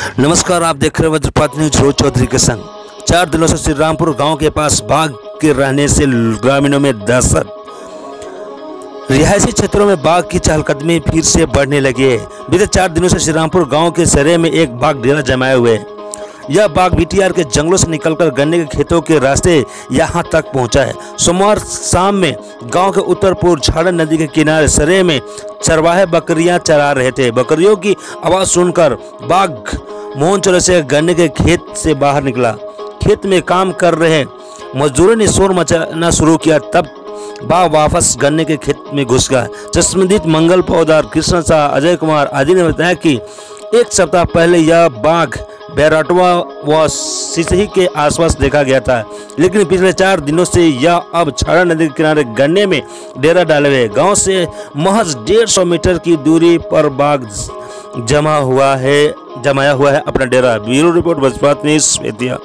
नमस्कार, आप देख रहे हैं वज्रपात न्यूज़ रोज चौधरी के संग। चार दिनों से श्रीरामपुर गाँव के पास बाघ के रहने से ग्रामीणों में दहशत। रिहायशी क्षेत्रों में बाघ की चहलकदमी फिर से बढ़ने लगी है। बीते चार दिनों से श्रीरामपुर गाँव के सरे में एक बाघ डेरा जमाए हुए है। यह बाघ बीटीआर के जंगलों से निकलकर गन्ने के खेतों के रास्ते यहाँ तक पहुँचा है। सोमवार शाम में गाँव के उत्तर पूर्व झाड़ा नदी के किनारे सरे में चरवाहे बकरियाँ चरा रहे थे। बकरियों की आवाज़ सुनकर बाघ मोहन से गन्ने के खेत से बाहर निकला। खेत में काम कर रहे मजदूरों ने शोर मचाना शुरू किया। तब बाघ वापस गन्ने के खेत में घुस गया। चश्मदीद, मंगल पौदार कृष्ण शाह, अजय कुमार आदि ने बताया कि एक सप्ताह पहले यह बाघ बैराटवा व सिसही के आसपास देखा गया था। लेकिन पिछले चार दिनों से यह अब छाड़ा नदी के किनारे गन्ने में डेरा डाले हुए गाँव से महज डेढ़ सौ मीटर की दूरी पर बाघ जमा हुआ है, जमाया हुआ है अपना डेरा। Bureau report Bajpat news, Bettiah.